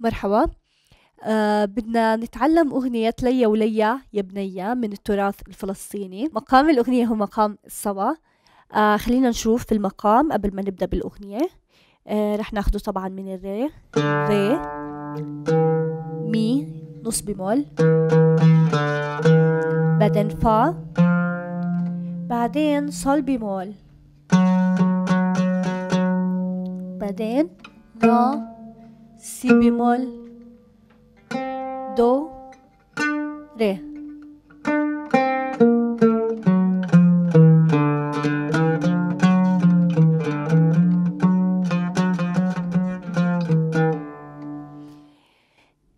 مرحبا. آه بدنا نتعلم أغنية ليا وليا يا بنية من التراث الفلسطيني. مقام الأغنية هو مقام الصبا. آه خلينا نشوف المقام قبل ما نبدأ بالأغنية. آه رح ناخده طبعا من الري. ري. مي نص بمول. بعدين فا. بعدين صول بمول. بعدين لا. سي بمول دو ري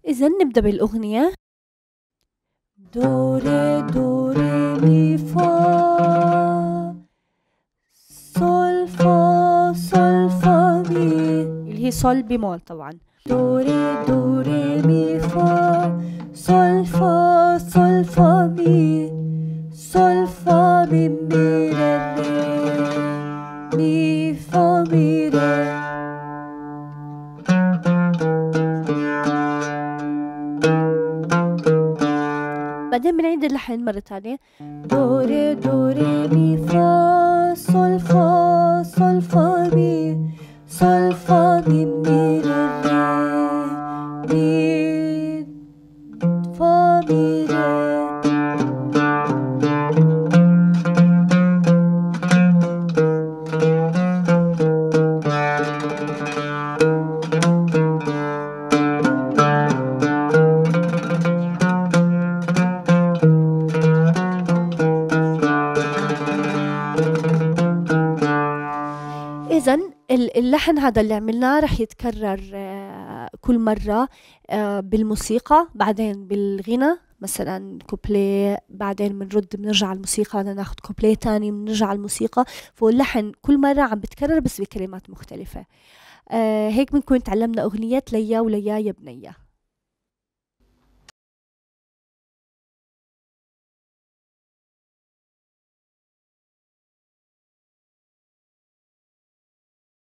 إذا نبدأ بالأغنية. دو ري دو ري مي فا صول فا صول فا مي. اللي هي صول بمول طبعا. صول فا مي مي ري ري مي فا مي ري بعدين بنعيد اللحن مرة تانية دو ري دو ري مي فا صول فا صول فا مي صول فا مي مي ري فا مي ري إذا اللحن هذا اللي عملناه رح يتكرر آه، كل مرة آه، بالموسيقى بعدين بالغنى مثلا كوبليه بعدين بنرد بنرجع على الموسيقى ناخد كوبليه تاني بنرجع على الموسيقى. فاللحن كل مرة عم بتكرر بس بكلمات مختلفة. آه، هيك بنكون تعلمنا أغنية ليا وليا يا بنية.